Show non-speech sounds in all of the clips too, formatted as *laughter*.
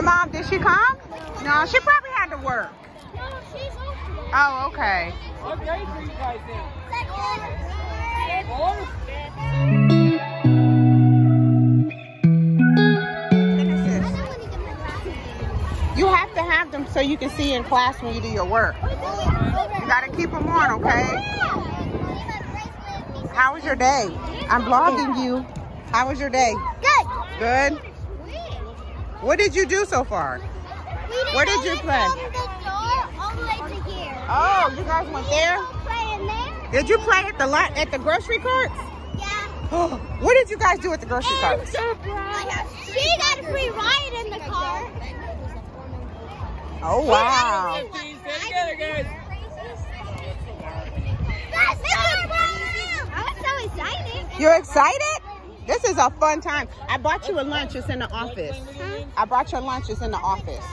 Your mom, did she come? No, she probably had to work. No, she's open. Oh, okay. What grade were you guys in? You have to have them so you can see in class when you do your work. You gotta keep them on, okay? How was your day? I'm vlogging you. How was your day? Good. Good? What did you do so far? Where did you play? From the door all the way to here. Oh, you guys went there? There? Did you play at the lot at the grocery carts? Yeah. Oh, what did you guys do at the grocery carts? She got a free ride in the car. Oh wow. Stay together, guys. I was so excited. You're excited? This is a fun time. I bought you a lunch. It's in the office. I brought your lunch. It's in the office.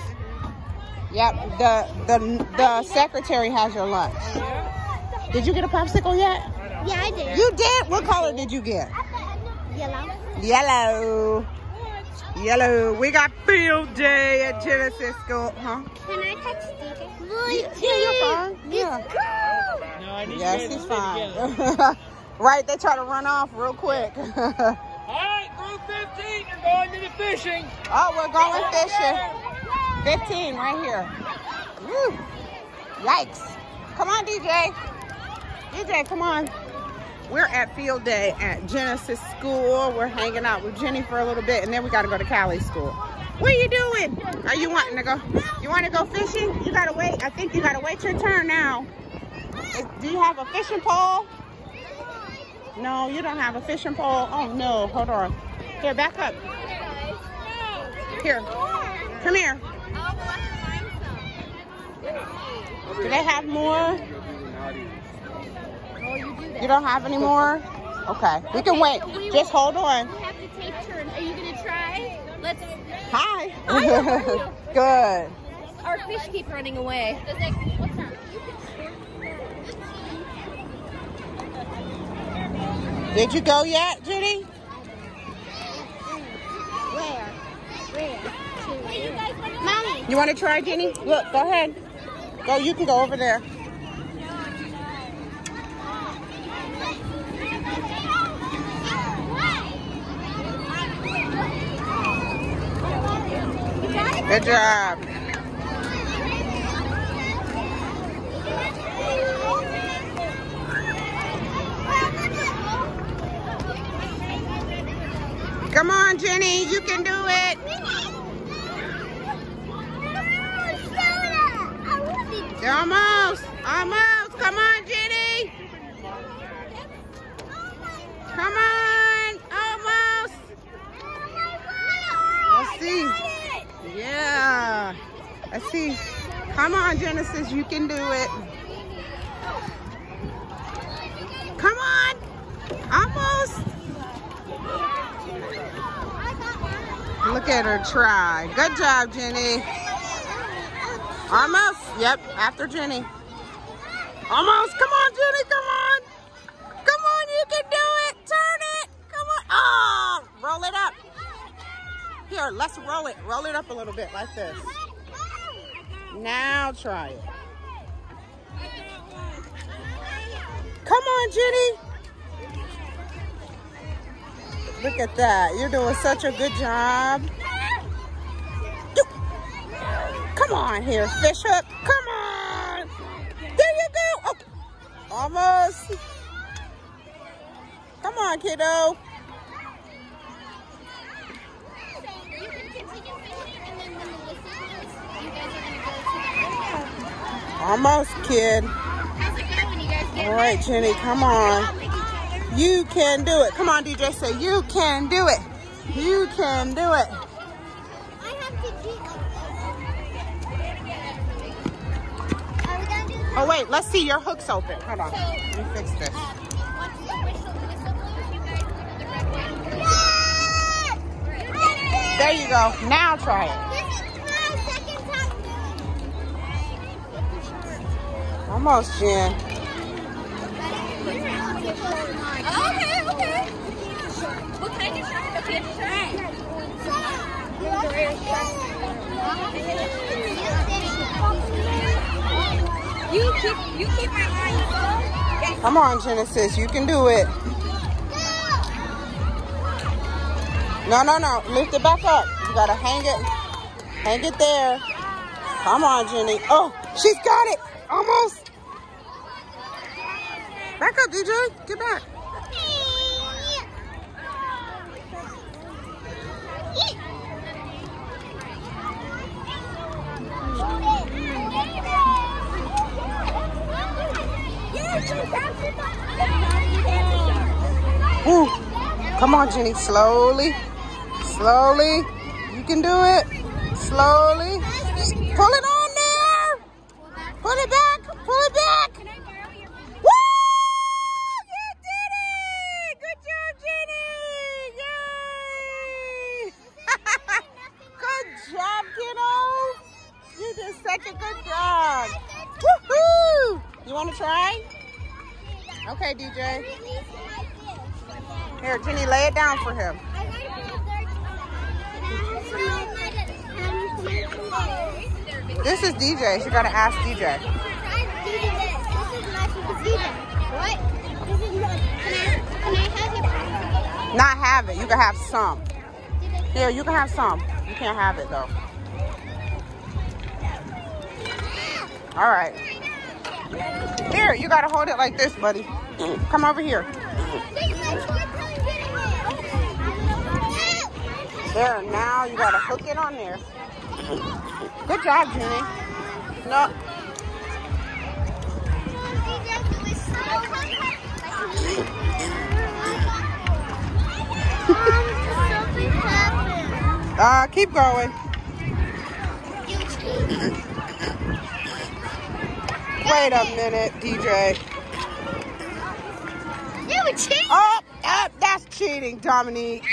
Yep. The the the secretary has your lunch. Did you get a popsicle yet? Yeah, I did. You did. What color did you get? Yellow. Yellow. Yellow. We got field day at Genesis School, huh? Can I touch Steve? Yeah, you're fine. Yeah. No, I need Yes, you guys he's to stay together. fine. *laughs* right, they try to run off real quick. *laughs* All right, group 15, you're going to the fishing. oh, we're going fishing. 15 right here. Woo. Yikes. Come on, DJ. DJ, come on. We're at field day at Genesis School. We're hanging out with Jenny for a little bit, and then we got to go to Callie School. What are you doing? Are you wanting to go? You want to go fishing? You got to wait. I think you got to wait your turn now. Do you have a fishing pole? No, you don't have a fishing pole. Oh, no. Hold on. Here, back up. Here. Come here. Do they have more? You don't have any more? Okay. We can wait. Just hold on. We have to take turns. Are you gonna try? Let's. Hi. Hi, how are you? Good. Our fish keep running away. Does it? What's that? Did you go yet, Judy? Where? Where? Hey, you guys want to? Mommy. You want to try, Jenny? Look, go ahead. Go, you can go over there. Good job. Come on, Jenny. You can do it. Almost. Almost. Come on, Jenny. Come on. Almost. Let's see. Yeah. Let's see. Come on, Genesis. You can do it. Come on. Almost. Look at her try. Good job, Jenny. Almost. Yep, after Jenny. Almost. Come on, Jenny. Come on. Come on, you can do it. Turn it. Come on. Oh, roll it up. Here, let's roll it. Roll it up a little bit like this. Now try it. Come on, Jenny. Look at that. You're doing such a good job. Come on here, fish hook. Come on. There you go. Oh, almost. Come on, kiddo. You can continue fishing, and then when the list is closed, you guys are gonna go to. Almost, kid. How's it going? You guys get All right, Jenny, come on. You can do it. Come on, DJ, say you can do it. You can do it. I have to do Are we gonna do Oh, wait, let's see. Your hook's open. Hold on. Let me fix this. Um, Once the whistle, whistle blows, you guys go to the red one. Yes! There you go. Now try it. Almost, is Okay, okay. What kind of shirt? Shirt? You keep, you keep my. Come on, Genesis, you can do it. No, no, no. Lift it back up. You gotta hang it. Hang it there. Come on, Jenny. Oh, she's got it. Almost. Up, DJ. Get back. Woo. Come on, Jenny. Slowly. Slowly. You can do it. Slowly. Pull it on there. Pull it back. Pull it back. Woo! You did it! Good job, Jenny! Yay! good job, kiddos. Good. Woohoo! You want to try? Okay, DJ. Here, Jenny, lay it down for him. This is DJ. You gotta ask DJ. What? Not. Can I, have it? Not have it. You can have some. Here, you can have some. You can't have it though. All right. Here, you gotta hold it like this, buddy. Come over here. There, now you gotta hook it on there. Good job, Jenny. No, *laughs* uh, keep going. Wait a minute, DJ. You cheating? Oh, that's cheating, Dominique.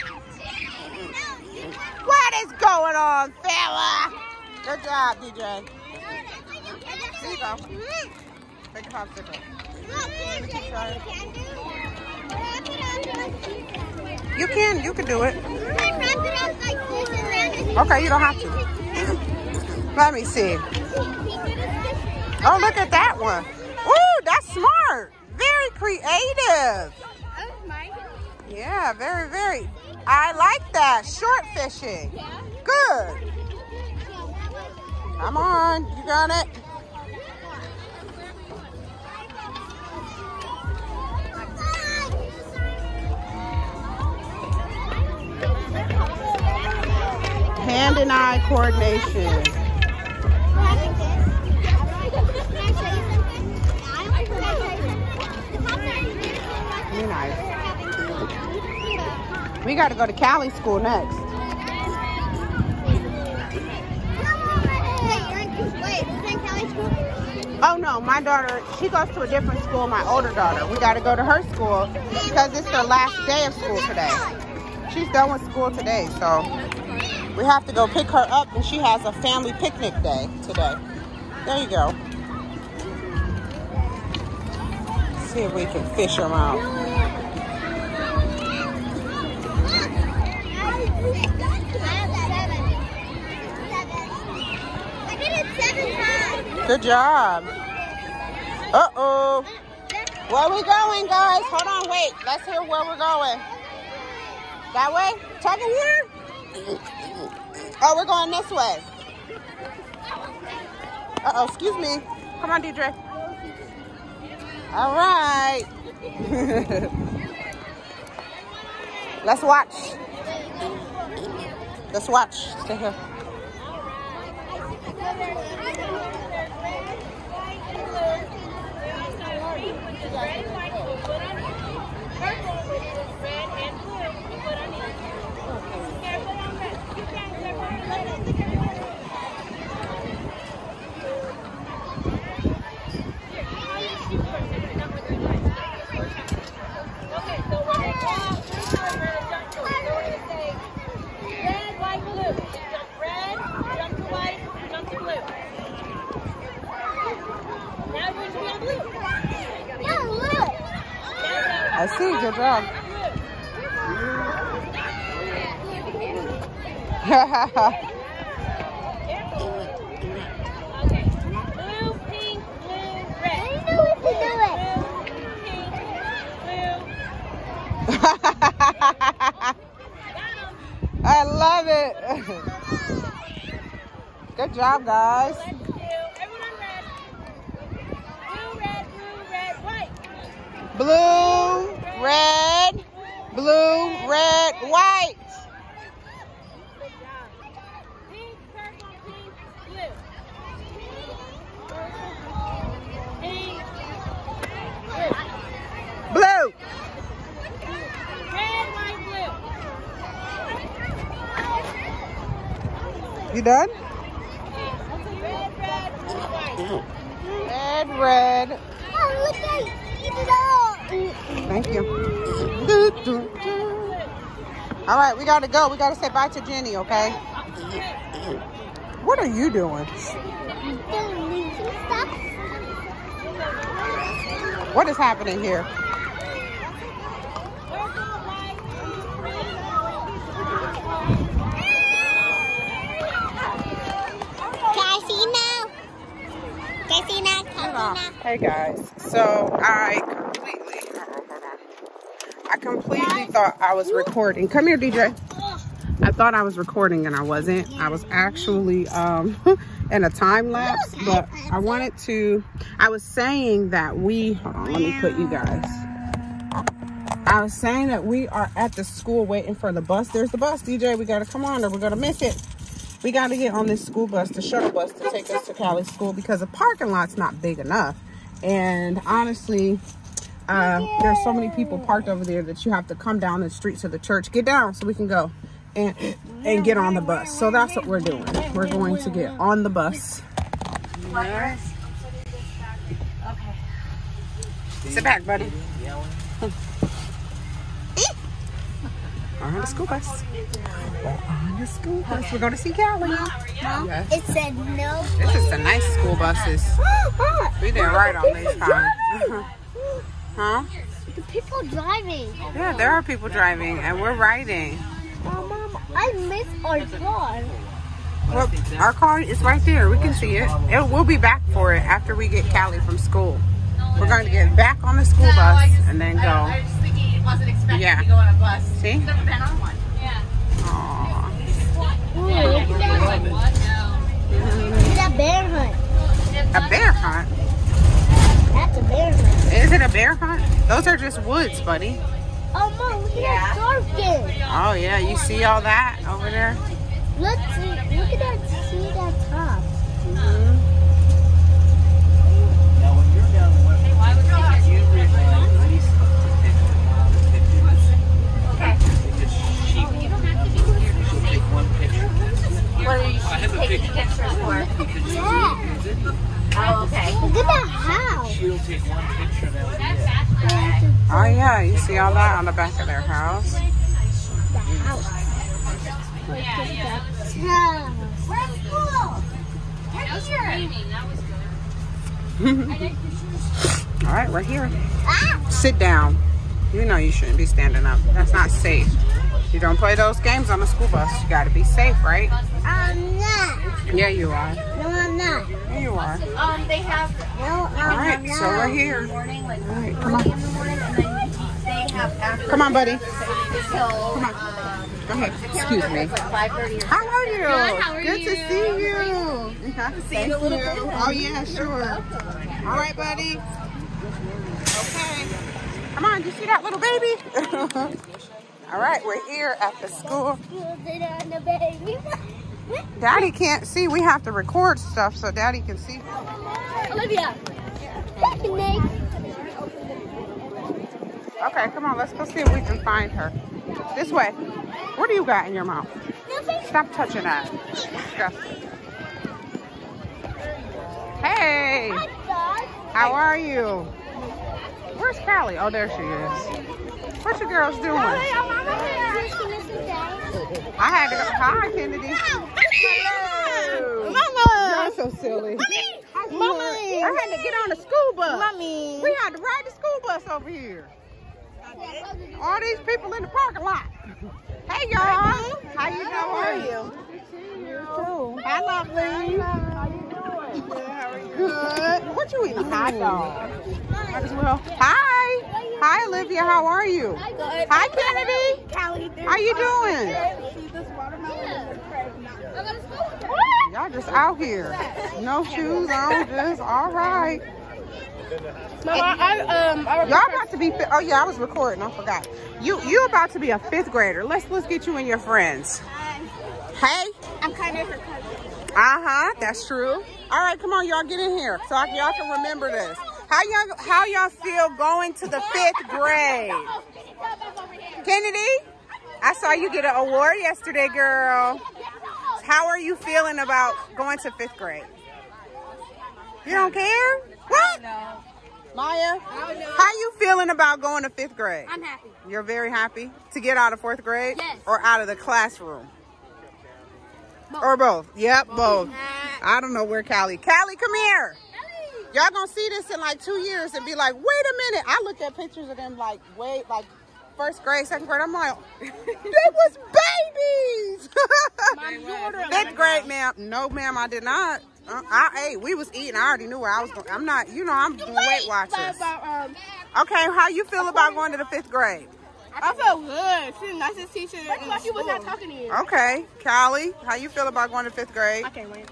What is going on, fella? Good job, DJ. You go. Take a popsicle. You can, you can do it. Okay, you don't have to. *laughs* Let me see. *laughs* Oh, look at that one. Ooh, that's smart. Very creative. Yeah, very, very. I like that. Short fishing. Good. Come on. You got it. Hand and eye coordination. We got to go to Callie school next. Oh no, my daughter, she goes to a different school, my older daughter. We got to go to her school because it's their last day of school today. She's done with school today, so we have to go pick her up and she has a family picnic day today. There you go. See if we can fish them out. Good job. Uh-oh. Where we going, guys? Hold on, wait. Let's hear where we're going. That way? Tug of war? Oh, we're going this way. Uh-oh, excuse me. Come on, DJ. All right. *laughs* Let's watch. Let's watch. Stay here white, blue. Jump red, jump to white, jump to blue. Now we're going to be on blue. I see. Good job. Okay. Blue, pink, blue, Good job, guys. Let's do everyone red. Blue, red, blue, red, white. Blue, red, blue, red, white. Good job. Pink, purple, pink, blue. Pink, blue. Blue. Red, white, blue. You done? Red, red, blue, white. Red, red. Oh, look, eat it all. Thank you. All right, we gotta go. We gotta say bye to Jenny, okay? What are you doing? What is happening here? Purple, white, Can I see now? Can I see now? Can I see now? Hey guys, so I completely. I completely thought I was recording. Come here, DJ. I thought I was recording and I wasn't. I was actually um, *laughs* in a time lapse, but I wanted to, I was saying that we, hold on, let me put you guys. I was saying that we are at the school waiting for the bus. There's the bus, DJ. We gotta come on or we're gonna miss it. We gotta get on this school bus, the shuttle bus to take us to Callie school because the parking lot's not big enough. And honestly, uh, there's so many people parked over there that you have to come down the street to the church. Get down so we can go and and get on the bus. So that's what we're doing. We're going to get on the bus. Sit back, buddy. We're Oh, on the school bus. We're on the school bus. We're going to see Callie. Yes. It said no. This is the nice school buses. We did right on these times. huh? The people driving. Yeah, there are people driving and we're riding. Oh, Mom, I miss our car. Well, our car is right there. We can see it. it. We'll be back for it after we get Callie from school. We're going to get back on the school bus and then go. I was thinking it wasn't expected Yeah. to go on a bus. See? Never been on one. Aw. Ooh, look at that. Look at that bear hunt. A bear hunt? That's a bear hunt. Is it a bear hunt? Those are just woods, buddy. Oh, Mom, look at that dolphin. Oh, yeah. You see all that over there? Let's see. Look at that. See that top. Now, when you're down the west, you rely at least up to 50 miles of pictures. Because she, she'll take one picture. What are you I have a taking picture. pictures for? Yeah. Oh, okay. Look at that house. She'll take one picture and that'll be it. Oh, yeah. You see all that on the back of their house. The house. Look at that town. Where's school? All right, we're here. Ah, Sit down. You know you shouldn't be standing up. That's not safe. You don't play those games on the school bus. You got to be safe, right? I'm not. Yeah, you are. No, I'm not. Yeah, you are. Um, they have No, I'm right, not. so we're here. morning, like All right, come on. in morning, they have after Come on, buddy. until Come on. um, Go ahead. Excuse me. like How are you? Good, how are Good to see you? see you. Thank you. Oh, yeah, sure. All right, buddy. Okay. Come on, you see that little baby? *laughs* All right, we're here at the school. Daddy can't see. We have to record stuff so Daddy can see. Olivia. Okay, come on. Let's go see if we can find her. This way. What do you got in your mouth? Stop touching that. Disgusting. Hey, how are you? Where's Callie? Oh, there she is. What you girls doing? I had to go. Hi, Kennedy. Hello. Mama. You're so silly. Mommy. I had to get on the school bus. Mommy. We had to ride the school bus over here. All these people in the parking lot. Hey, y'all. How you doing? How are you? You too. Hi, lovely. How you doing? Good. How are you? Good. What you eating? Hot dog. Might as well. Hi. Hi, Olivia. How are you? Hi, Kennedy. How you doing? Y'all just out here. No shoes on, just all right. Mama, I, um, I Y'all about to be, oh yeah, I was recording, I forgot. You you about to be a fifth grader. Let's let's get you and your friends. Hi. Hey. I'm kind of her cousin. Uh-huh, that's true. All right, come on, y'all get in here so y'all can remember this. How y'all how y'all feel going to the fifth grade? Kennedy, I saw you get an award yesterday, girl. How are you feeling about going to fifth grade? You don't care? What? Maya, how you feeling about going to fifth grade? I'm happy. You're very happy to get out of fourth grade? Yes. Or out of the classroom? Or both? Yep, both. I don't know where Callie. Callie, come here. Y'all gonna see this in like two years and be like, wait a minute. I look at pictures of them like, wait, like first grade, second grade. I'm like, *laughs* they was babies. *laughs* Fifth grade, ma'am. No, ma'am, I did not. Uh, I ate. We was eating. I already knew where I was going. I'm not, you know, I'm doing Weight Watchers. um, Okay, how you feel about going to the fifth grade? I feel good. She's the nicest teacher. in the school. was not talking to you. Okay, Callie, how you feel about going to fifth grade? I can't wait.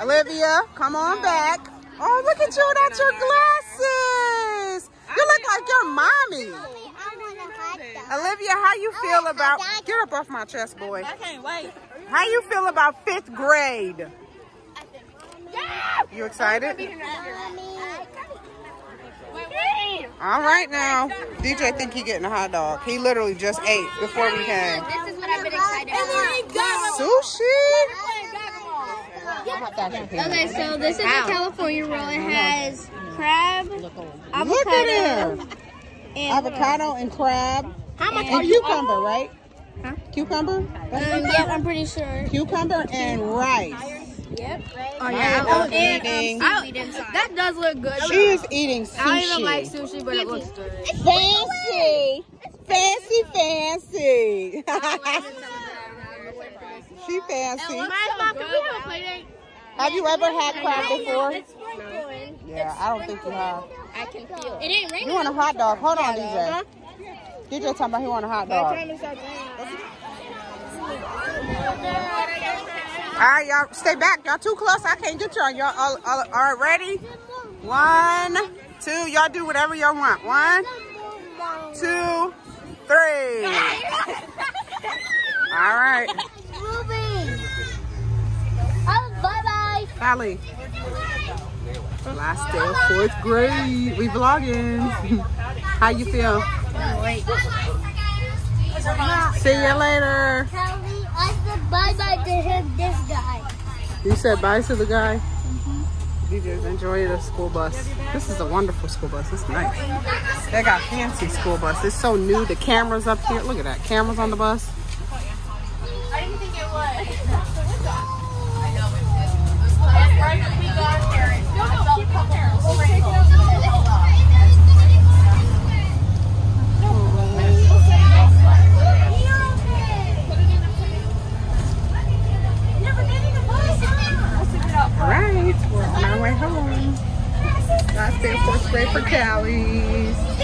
Olivia, come on back. Oh, look at you without your glasses. You look like your mommy. I want a hot dog. Olivia, how you feel about, get up off my chest, boy. I can't wait. How you feel about fifth grade? You excited? All right now. DJ think he getting a hot dog. He literally just ate before we came. This is what I've been excited about. Sushi? Okay, so this is a California roll. It has crab, Look avocado, at and Avocado and crab. How much And cucumber, right? Cucumber? Um, yep, I'm pretty sure. Cucumber and rice. Yep. Oh, yeah. Oh, and um. That does look good. She is eating sushi. I don't even like sushi, but it looks good. Fancy. Fancy, fancy. *laughs* she fancy. Mom, can we have a play date? Have you ever had crab before? It's. Yeah, I don't think you have. I can feel it. It ain't raining. You want a hot dog? Hold on, DJ. DJ talking about he want a hot dog. All right, y'all, stay back. Y'all too close. I can't get y'all. Y'all all, all, all right, ready? One, two. Y'all do whatever y'all want. One, two, three. *laughs* All right. Bye-bye. Last day of fourth grade. We vlogging. *laughs* How you feel? See you later. Kelly, I said bye-bye to him, this guy. You said bye to the guy? You just enjoy the school bus. This is a wonderful school bus. It's nice. They got fancy school bus. It's so new. The cameras up here. Look at that. Cameras on the bus. All *laughs* right. We're on our way home. Last day of fourth for Callie.